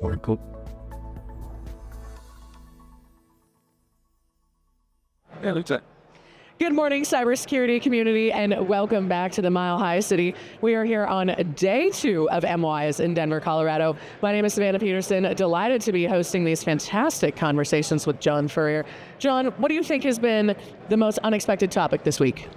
Cool. Yeah, looks like. Good morning, cybersecurity community, and welcome back to the Mile High City. We are here on day two of MWise in Denver, Colorado. My name is Savannah Peterson. Delighted to be hosting these fantastic conversations with John Furrier. John, what do you think has been the most unexpected topic this week?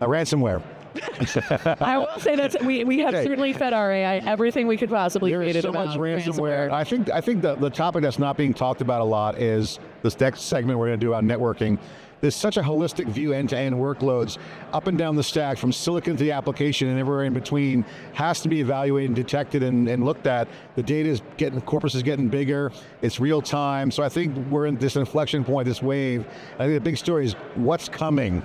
Uh, ransomware. I will say that we, we have Okay. certainly fed our AI everything we could possibly There create is so about much ransomware. I think I think the, the topic that's not being talked about a lot is this next segment we're going to do on networking. There's such a holistic view end-to-end workloads up and down the stack from silicon to the application and everywhere in between has to be evaluated and detected and, and looked at. The data is getting, the corpus is getting bigger. It's real time. So I think we're in this inflection point, this wave. I think the big story is what's coming.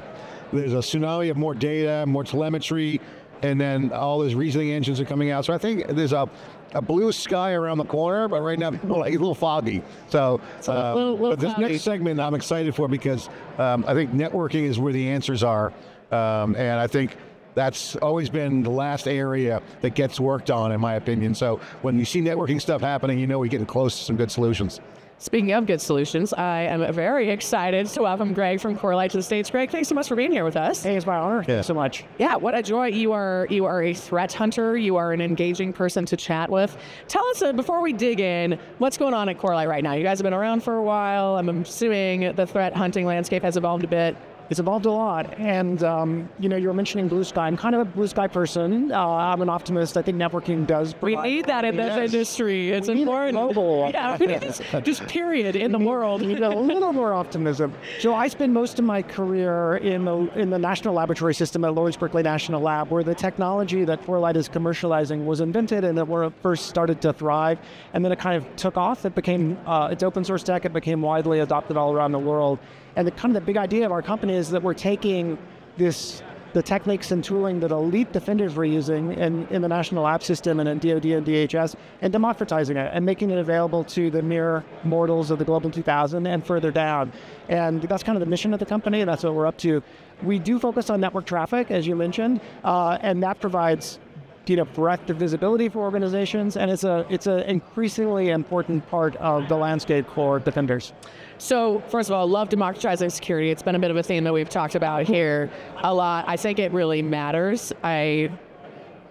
There's a tsunami of more data, more telemetry, and then all those reasoning engines are coming out. So I think there's a, a blue sky around the corner, but right now it's a little foggy. So, uh, little- little but this cloudy. next segment I'm excited for because um, I think networking is where the answers are, um, and I think. That's always been the last area that gets worked on, in my opinion. So when you see networking stuff happening, you know we're getting close to some good solutions. Speaking of good solutions, I am very excited to welcome Greg from Corelight to the States. Greg, thanks so much for being here with us. Hey, it's my honor. Thank you so much. Yeah, what a joy. You are you are a threat hunter. You are an engaging person to chat with. Tell us uh, before we dig in, what's going on at Corelight right now? You guys have been around for a while. I'm assuming the threat hunting landscape has evolved a bit. It's evolved a lot, and um, you know, you were mentioning blue sky. I'm kind of a blue sky person. Uh, I'm an optimist. I think networking does. We need that in this Yes. industry. It's We need important. global Yeah, need this, just period in the world. We need a little more optimism. So I spent most of my career in the in the national laboratory system at Lawrence Berkeley National Lab, where the technology that Corelight is commercializing was invented and where it first started to thrive, and then it kind of took off. It became uh, it's open source tech. It became widely adopted all around the world. And the kind of the big idea of our company is that we're taking this the techniques and tooling that elite defenders were using in, in the national lab system and in DoD and DHS and democratizing it and making it available to the mere mortals of the Global 2000 and further down. And that's kind of the mission of the company, and that's what we're up to. We do focus on network traffic, as you mentioned, uh, and that provides you know breadth of visibility for organizations, and it's a it's an increasingly important part of the landscape for defenders. So, first of all, I love democratizing security. It's been a bit of a theme that we've talked about here a lot. I think it really matters. I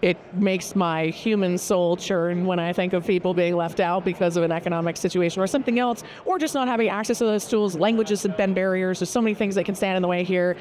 it makes my human soul churn when I think of people being left out because of an economic situation or something else, or just not having access to those tools. Languages have been barriers. There's so many things that can stand in the way here.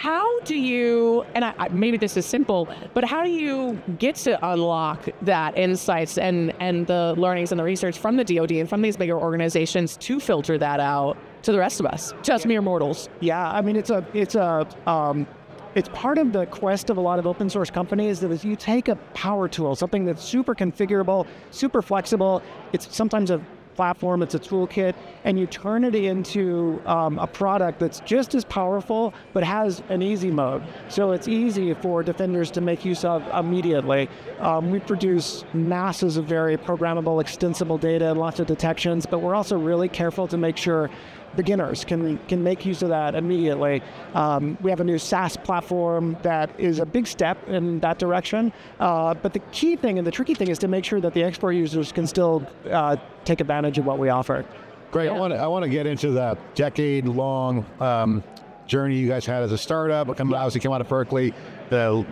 How do you, and I, I, maybe this is simple, but how do you get to unlock that insights and, and the learnings and the research from the DoD and from these bigger organizations to filter that out to the rest of us, just mere mortals? Yeah, I mean it's a it's a um, it's part of the quest of a lot of open source companies that is you take a power tool, something that's super configurable, super flexible. It's sometimes a platform, it's a toolkit, and you turn it into um, a product that's just as powerful but has an easy mode. So it's easy for defenders to make use of immediately. Um, we produce masses of very programmable, extensible data and lots of detections, but we're also really careful to make sure beginners can can make use of that immediately. Um, we have a new SaaS platform that is a big step in that direction. Uh, but the key thing and the tricky thing is to make sure that the export users can still uh, take advantage of what we offer. Great. I want to I want to get into that decade long um, journey you guys had as a startup. Come, Obviously, came out of Berkeley. The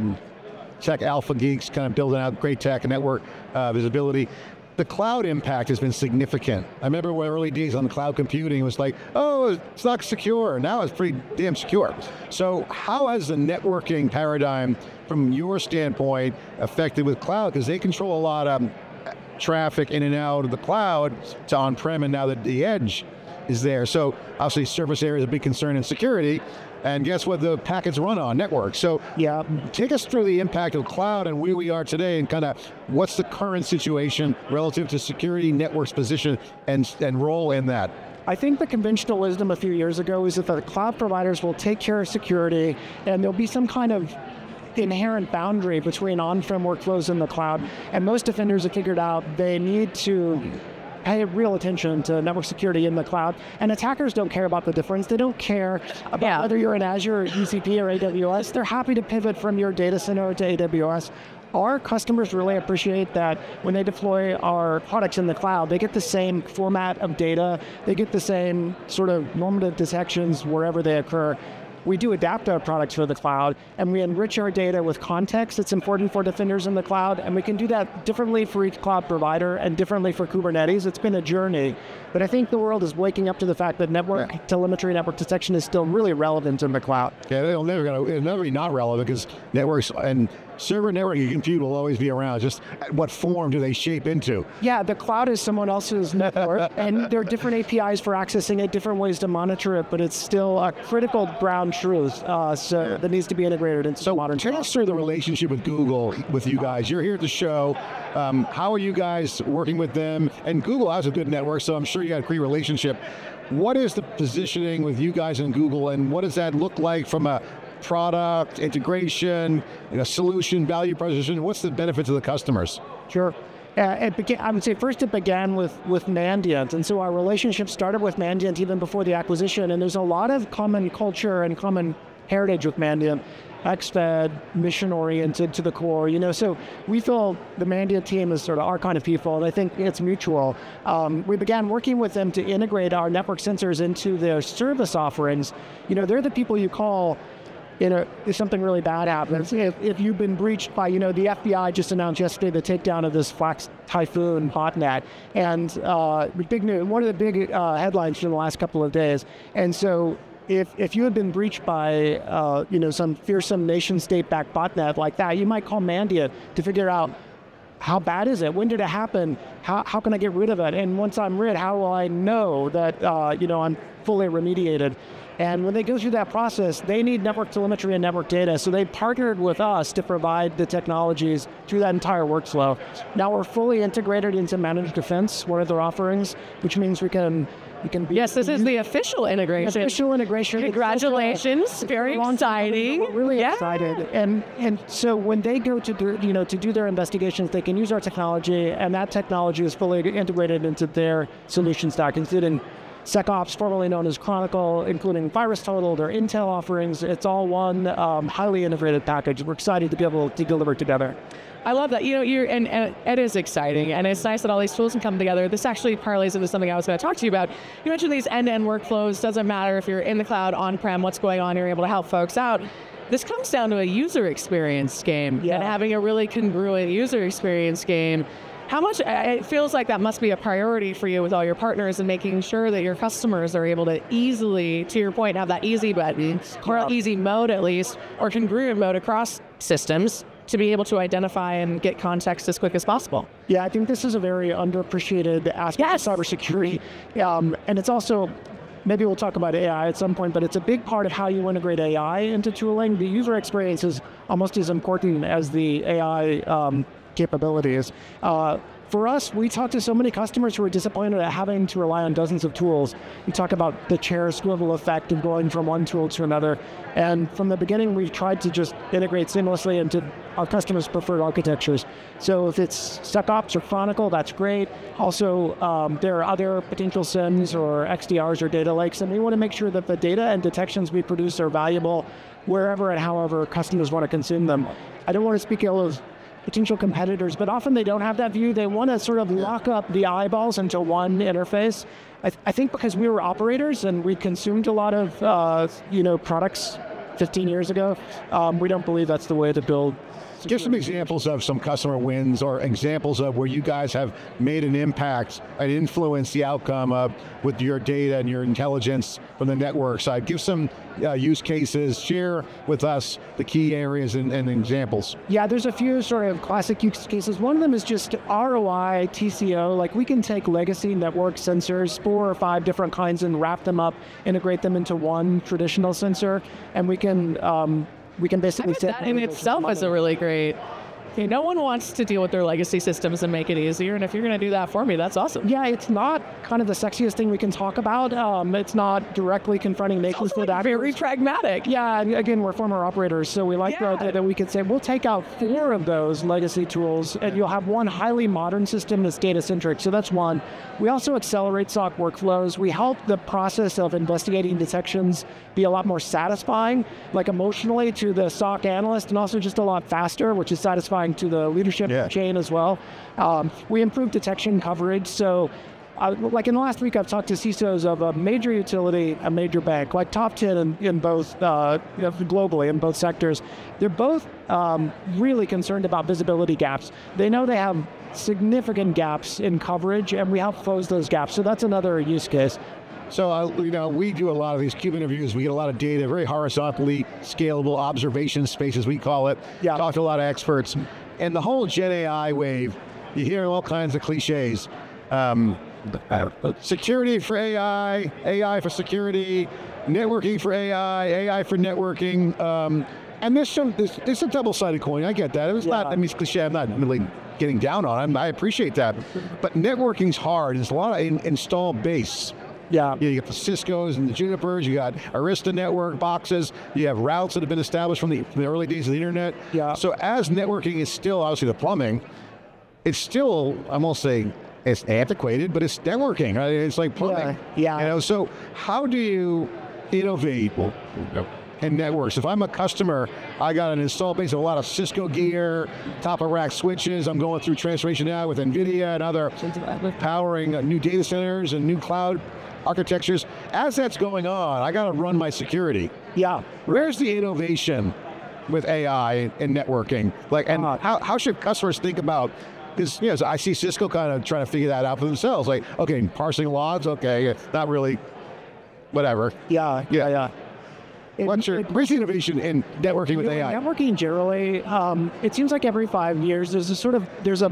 tech alpha geeks kind of building out great tech and network uh, visibility. The cloud impact has been significant. I remember when early days on cloud computing, it was like, oh, it's not secure. Now it's pretty damn secure. So, how has the networking paradigm, from your standpoint, affected with cloud? Because they control a lot of traffic in and out of the cloud to on-prem and now that the edge is there. So obviously surface area is a big concern in security. And guess what the packets run on? Network. So Yeah. take us through the impact of cloud and where we are today and kind of what's the current situation relative to security network's position and, and role in that. I think the conventional wisdom a few years ago is that the cloud providers will take care of security and there'll be some kind of inherent boundary between on-prem workflows and the cloud. And most defenders have figured out they need to pay real attention to network security in the cloud. And attackers don't care about the difference. They don't care about Yeah. whether you're in Azure, or GCP, or AWS. They're happy to pivot from your data center to AWS. our customers really appreciate that when they deploy our products in the cloud, they get the same format of data, they get the same sort of normative detections wherever they occur we do adapt our products for the cloud and we enrich our data with context that's important for defenders in the cloud and we can do that differently for each cloud provider and differently for Kubernetes. It's been a journey, but I think the world is waking up to the fact that network yeah. telemetry, network detection is still really relevant in the cloud. Yeah, it'll never, it'll never be not relevant because networks and server networking compute will always be around. Just what form do they shape into? Yeah, the cloud is someone else's network, and there are different APIs for accessing it, different ways to monitor it, but it's still a critical ground truth uh, so that needs to be integrated into so modern. Tell us through the relationship with Google with you guys. You're here at the show. Um, how are you guys working with them? And Google has a good network, so I'm sure you got a great relationship. What is the positioning with you guys and Google, and what does that look like from a product, integration, you know, solution, value proposition? What's the benefit to the customers? Sure. Uh, it began, I would say first it began with, with Mandiant, and so our relationship started with Mandiant even before the acquisition, and there's a lot of common culture and common heritage with Mandiant. XFed, mission oriented to the core, you know, so we feel the Mandiant team is sort of our kind of people, and I think it's mutual. Um, we began working with them to integrate our network sensors into their service offerings. You know, they're the people you call you know, if something really bad happens, if, if you've been breached by, you know, the FBI just announced yesterday the takedown of this Flax Typhoon botnet, and uh, big news, one of the big uh, headlines from the last couple of days. And so if, if you had been breached by uh, you know some fearsome nation state backed botnet like that, you might call Mandiant to figure out how bad is it? When did it happen? How, how can I get rid of it? And once I'm rid, how will I know that uh, you know I'm fully remediated? And when they go through that process, they need network telemetry and network data. So they partnered with us to provide the technologies through that entire workflow. Now we're fully integrated into managed defense, one of their offerings, which means we can we can be yes, this is the official integration. Official integration. Congratulations! Very exciting. We're really yeah. excited. And and so when they go to do, you know to do their investigations, they can use our technology, and that technology is fully integrated into their solution stack, including SecOps, formerly known as Chronicle, including VirusTotal, their Intel offerings. It's all one um, highly integrated package. We're excited to be able to deliver together. I love that. You know, you're and, and, it is exciting, and it's nice that all these tools can come together. This actually parlays into something I was going to talk to you about. You mentioned these end-to-end workflows. Doesn't matter if you're in the cloud, on-prem, what's going on. You're able to help folks out. This comes down to a user experience game yeah. and having a really congruent user experience game how much it feels like that must be a priority for you with all your partners and making sure that your customers are able to easily, to your point, have that easy button or easy mode at least, or congruent mode across systems to be able to identify and get context as quick as possible. Yeah, I think this is a very underappreciated aspect yes. of cybersecurity. Um, and it's also maybe we'll talk about AI at some point, but it's a big part of how you integrate AI into tooling. The user experience is almost as important as the AI um, capabilities. Uh, for us, we talk to so many customers who are disappointed at having to rely on dozens of tools. We talk about the chair swivel effect of going from one tool to another. And from the beginning, we've tried to just integrate seamlessly into our customers' preferred architectures. So if it's SecOps or Chronicle, that's great. Also, um, there are other potential SIEMs or XDRs or data lakes, and we want to make sure that the data and detections we produce are valuable wherever and however customers want to consume them. I don't want to speak ill of potential competitors, but often they don't have that view. They want to sort of lock up the eyeballs into one interface. I, th- I think because we were operators and we consumed a lot of uh, you know products 15 years ago, um, we don't believe that's the way to build Give some examples of some customer wins or examples of where you guys have made an impact and influenced the outcome of with your data and your intelligence from the network side. Give some uh, use cases, share with us the key areas and, and, examples. Yeah, there's a few sort of classic use cases. One of them is just ROI, TCO. Like we can take legacy network sensors, four or five different kinds, and wrap them up, integrate them into one traditional sensor, and we can um, we can basically I that in itself is a really great Okay, no one wants to deal with their legacy systems and make it easier, and if you're going to do that for me, that's awesome. Yeah, it's not kind of the sexiest thing we can talk about. Um, it's not directly confronting with like Very pragmatic. Yeah, and again, we're former operators, so we like yeah. that we could say we'll take out four of those legacy tools, and you'll have one highly modern system that's data centric. So that's one. We also accelerate SOC workflows. We help the process of investigating detections be a lot more satisfying, like emotionally to the SOC analyst, and also just a lot faster, which is satisfying diversifying to the leadership Yeah. chain as well. Um, we improved detection coverage. So, uh, like in the last week, I've talked to CISOs of a major utility, a major bank, like top 10 in, in both uh, globally in both sectors. They're both um, really concerned about visibility gaps. They know they have significant gaps in coverage, and we help close those gaps. So that's another use case. So, uh, you know, we do a lot of these cube interviews. We get a lot of data, very horizontally scalable observation space, as we call it. Yeah. Talk to a lot of experts. And the whole Gen AI wave, you hear all kinds of cliches. Um, security for AI, AI for security, networking for AI, AI for networking. Um, and there's some, there's, there's a double-sided coin. I get that. It was not, I mean, it's cliche. I'm not really getting down on it. I appreciate that. But networking's hard. There's a lot of in, installed base. Yeah. Yeah, you got the Cisco's and the Junipers. You got Arista network boxes. You have routes that have been established from the, from the early days of the internet. Yeah. So as networking is still obviously the plumbing, it's still I won't say it's antiquated, but it's networking. Right? It's like plumbing. Yeah. You know. So how do you innovate in networks? If I'm a customer, I got an install base of a lot of Cisco gear, top of rack switches. I'm going through transformation now with NVIDIA and other powering uh, new data centers and new cloud architectures. As that's going on, I got to run my security. Yeah. Where's the innovation with AI and networking? Like, and Uh, how, how should customers think about? Because you know, I see Cisco kind of trying to figure that out for themselves. Like, okay, parsing logs, okay, not really, whatever. Yeah. Yeah. Yeah. It- What's your it- where's the innovation in networking with AI? Networking generally, um, it seems like every five years there's a sort of there's a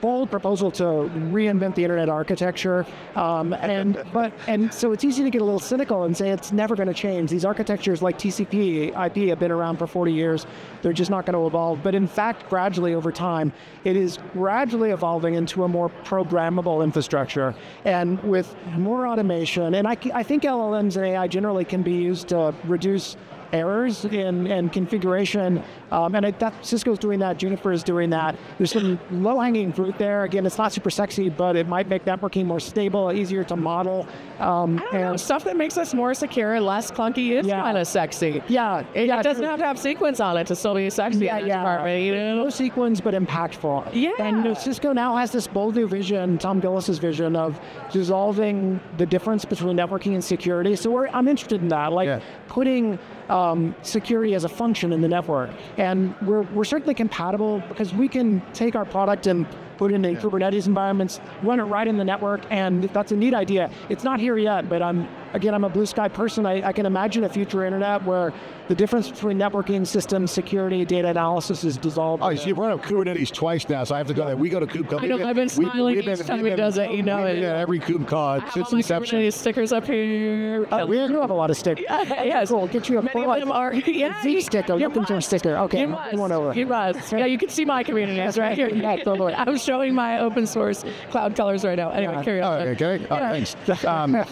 bold proposal to reinvent the internet architecture, um, and but and so it's easy to get a little cynical and say it's never going to change. These architectures like TCP, IP have been around for 40 years. They're just not going to evolve. But in fact, gradually over time, it is gradually evolving into a more programmable infrastructure, and with more automation. And I, I think LLMs and AI generally can be used to reduce errors in, in configuration. Um, and it, that, Cisco's doing that, Juniper is doing that. There's some low hanging fruit there. Again, it's not super sexy, but it might make networking more stable, easier to model. Um, I don't know, and stuff that makes us more secure and less clunky is Yeah. kind of sexy. yeah, It, yeah, it doesn't have to have sequence on it to still be sexy Yeah, in this yeah. department, you know? low sequence but impactful. Yeah. And you know, Cisco now has this bold new vision, Tom Gillis's vision of dissolving the difference between networking and security. So we're, I'm interested in that, like Yeah. putting um, security as a function in the network. And we're, we're certainly compatible because we can take our product and put it in a Kubernetes environments, run it right in the network, and that's a neat idea. It's not here yet, but I'm again, I'm a blue sky person. I, I can imagine a future internet where the difference between networking systems, security, data analysis is dissolved. Oh, so you've run up Kubernetes twice now, so I have to go there. We go to KubeCon. I know, I've been smiling each time he does it, you know it. Yeah, every KubeCon I have since inception. Kubernetes stickers up here. Uh, we do have a lot of stickers. yes. Cool. Get you a Many of them are, yeah. Z sticker. You You can a sticker. Okay, You come on over. must. You must. Yeah, you can see my community. That's right here. Yeah, totally. I'm showing my open source cloud colors right now. Anyway, Yeah. carry Oh, on. okay. Oh, Yeah. thanks. Um,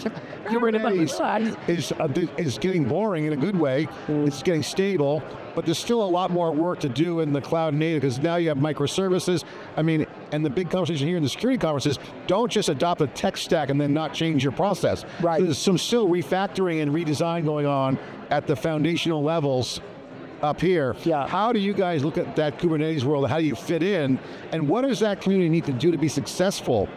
Kubernetes is uh, is getting boring in a good way. It's getting stable, but there's still a lot more work to do in the cloud native because now you have microservices. I mean, and the big conversation here in the security conferences: don't just adopt a tech stack and then not change your process. Right. There's some still refactoring and redesign going on at the foundational levels up here. Yeah. How do you guys look at that Kubernetes world? How do you fit in? And what does that community need to do to be successful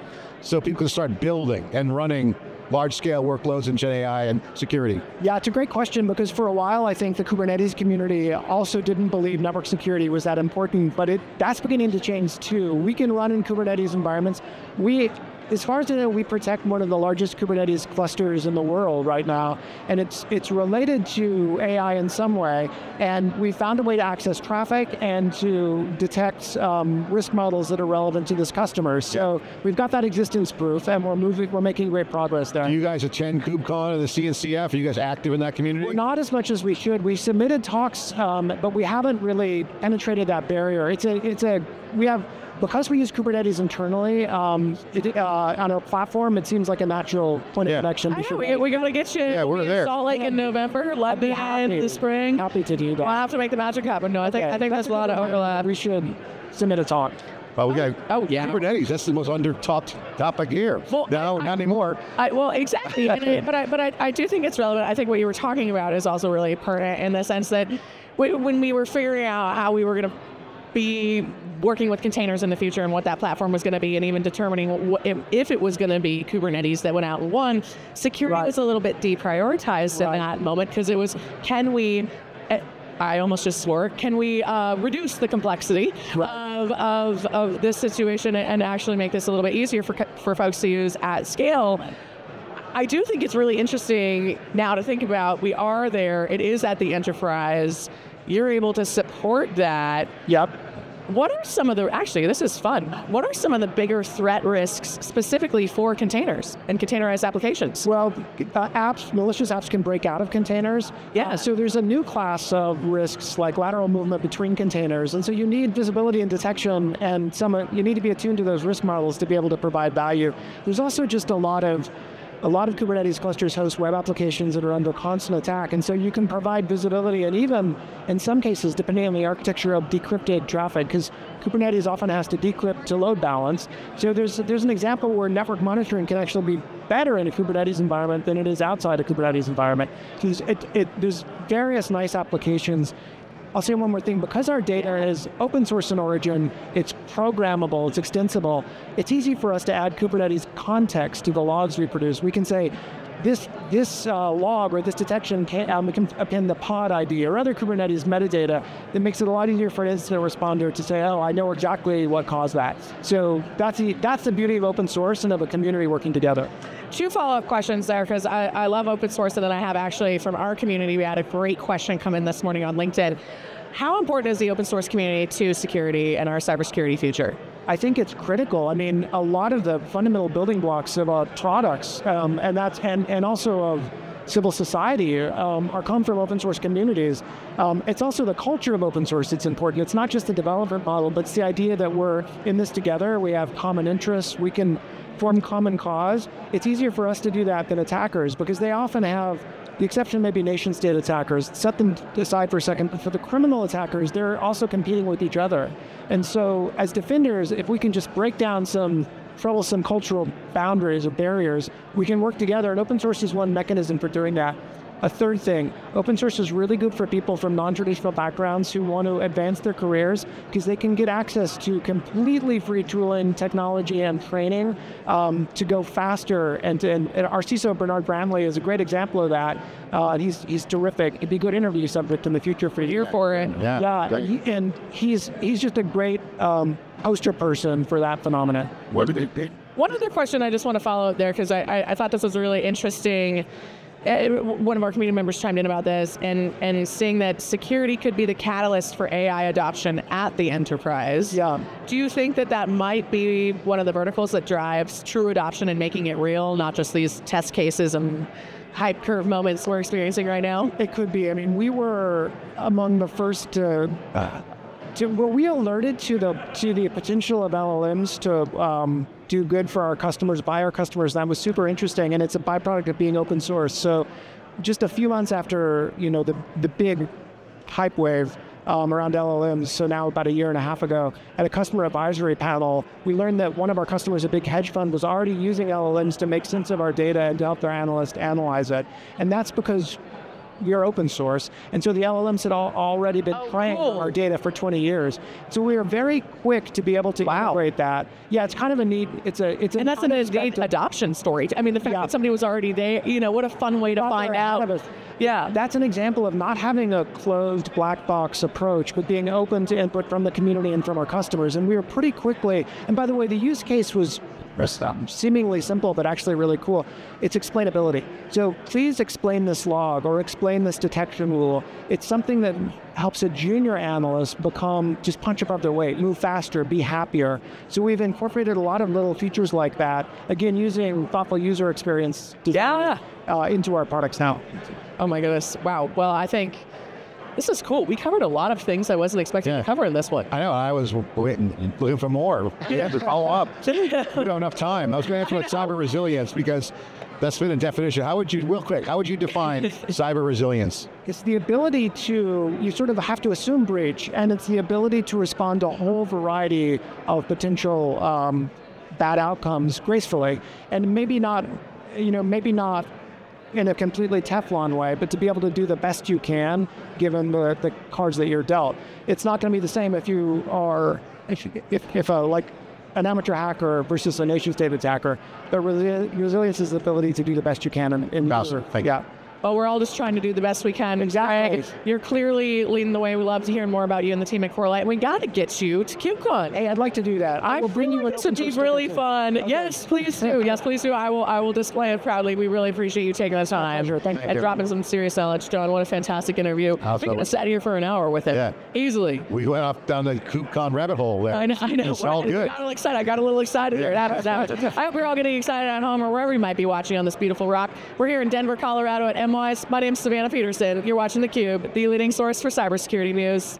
so people can start building and running large scale workloads in Gen AI and security? Yeah, it's a great question because for a while I think the Kubernetes community also didn't believe network security was that important, but it that's beginning to change too. We can run in Kubernetes environments. We as far as I know, we protect one of the largest Kubernetes clusters in the world right now, and it's it's related to AI in some way. And we found a way to access traffic and to detect um, risk models that are relevant to this customer. So we've got that existence proof, and we're moving, we're making great progress there. Do you guys attend KubeCon and the CNCF? Are you guys active in that community? We're not as much as we should. We submitted talks, um, but we haven't really penetrated that barrier. It's a, it's a, we have, because we use Kubernetes internally um, it, uh, on our platform, it seems like a natural point Yeah. of connection. I We know, should we, we gotta get you. Yeah, we're there. Salt Lake in November, London happy. in the spring. happy to do that. We'll have to make the magic happen. No, I think Okay. I think that's a lot of overlap. We should submit a talk. Well, we got Oh, yeah. Kubernetes. That's the most under talked topic here. Well, no, I- not anymore. I, well, exactly. And I, but I, but I, I do think it's relevant. I think what you were talking about is also really pertinent in the sense that when when we were figuring out how we were going to be working with containers in the future and what that platform was going to be, and even determining what, if, it was going to be Kubernetes that went out and won, security Right. was a little bit deprioritized Right. in that moment because it was can we. eh, I almost just swore. Can we uh, reduce the complexity of, of, of this situation and actually make this a little bit easier for, for folks to use at scale? I do think it's really interesting now to think about. We are there. It is at the enterprise. You're able to support that. Yep. What are some of the actually? This is fun. What are some of the bigger threat risks specifically for containers and containerized applications? Well, uh, apps, malicious apps can break out of containers. Yeah. Uh, so there's a new class of risks like lateral movement between containers, and so you need visibility and detection, and some uh, you need to be attuned to those risk models to be able to provide value. There's also just a lot of a lot of Kubernetes clusters host web applications that are under constant attack, and so you can provide visibility and even, in some cases, depending on the architecture of decrypted traffic, because Kubernetes often has to decrypt to load balance. So there's there's an example where network monitoring can actually be better in a Kubernetes environment than it is outside a Kubernetes environment. 'Cause It, it, there's various nice applications. I'll say one more thing. Because our data is open source in origin, it's programmable, it's extensible, it's easy for us to add Kubernetes context to the logs we produce. We can say, this, this uh, log or this detection can, um, can append the pod ID or other Kubernetes metadata that makes it a lot easier for an incident responder to say, oh, I know exactly what caused that. So that's the, that's the beauty of open source and of a community working together. Two follow-up questions there because I, I love open source and then I have actually from our community we had a great question come in this morning on LinkedIn. How important is the open source community to security and our cybersecurity future? I think it's critical. I mean, a lot of the fundamental building blocks of uh, products, um, and that's and, and also of civil society, um, come from open source communities. Um, it's also the culture of open source that's important. It's not just the development model, but it's the idea that we're in this together. We have common interests. We can form common cause. It's easier for us to do that than attackers because they often have the exception may be nation state attackers. Set them aside for a second. But for the criminal attackers, they're also competing with each other. And so, as defenders, if we can just break down some troublesome cultural boundaries or barriers, we can work together. And open source is one mechanism for doing that. A third thing, open source is really good for people from non-traditional backgrounds who want to advance their careers because they can get access to completely free tooling, technology, and training um, to go faster. And, to, and, and our CISO, Bernard Brantley, is a great example of that. Uh, he's, he's terrific. It'd be a good interview subject in the future for you. Here for it. Yeah. Yeah, he, and he's, he's just a great um, poster person for that phenomenon. What did they pick? One other question I just want to follow up there because I, I, I thought this was really interesting. Uh, one of our community members chimed in about this and, and saying that security could be the catalyst for AI adoption at the enterprise. Yeah. Do you think that that might be one of the verticals that drives true adoption and making it real, not just these test cases and hype curve moments we're experiencing right now? It could be. I mean, we were among the first to, to were we alerted to the to the potential of LLMs to um, do good for our customers, by our customers. That was super interesting, and it's a byproduct of being open source. So, just a few months after you know the the big hype wave. Um, around LLMs, so now about a year and a half ago, at a customer advisory panel, we learned that one of our customers, a big hedge fund, was already using LLMs to make sense of our data and to help their analysts analyze it. And that's because we are open source, and so the LLMs had all, already been Oh, cool. our data for 20 years. So we are very quick to be able to Wow. integrate that. Yeah, it's kind of a neat. It's a it's a And that's an adoption story. I mean, the fact Yeah. that somebody was already there, you know, what a fun way to find out. Yeah. That's an example of not having a closed black box approach, but being open to input from the community and from our customers. And we were pretty quickly. And by the way, the use case was seemingly simple, but actually really cool. It's explainability. So please explain this log or explain this detection rule. It's something that helps a junior analyst become just punch above their weight, move faster, be happier. So we've incorporated a lot of little features like that. Again, using thoughtful user experience design, uh, into our products now. Oh my goodness. Wow. Well, I think this is cool. We covered a lot of things I wasn't expecting Yeah. to cover in this one. I know. I was waiting, looking for more. Yeah, to follow up. We don't have enough time. I was going to ask about cyber resilience because that's been a definition. How would you, real quick, how would you define cyber resilience? It's the ability to, you sort of have to assume breach, and it's the ability to respond to a whole variety of potential um, bad outcomes gracefully, and maybe not, you know, maybe not in a completely Teflon way, but to be able to do the best you can given the, the cards that you're dealt. It's not going to be the same if you are if if, if a like an amateur hacker versus a nation state attacker. The resi- resilience is the ability to do the best you can in, in you. yeah. But we're all just trying to do the best we can. Exactly. You're clearly leading the way. We love to hear more about you and the team at Corelight. We got to get you to KubeCon. Hey, I'd like to do that. I I will bring you like it to be really too. fun. Yes, please do. Yes, please do. I will. I will display it proudly. We really appreciate you taking the time. Thank and you. dropping some serious knowledge, John. What a fantastic interview. We Absolutely. could have sat here for an hour with it Yeah. easily. We went off down the KubeCon rabbit hole there. I know. I know. It's all I good. got a little excited. I got a little excited there. It happens. it happens. I hope you're all getting excited at home or wherever you might be watching on this beautiful rock. We're here in Denver, Colorado at My name's Savannah Peterson. You're watching theCUBE, the leading source for cybersecurity news.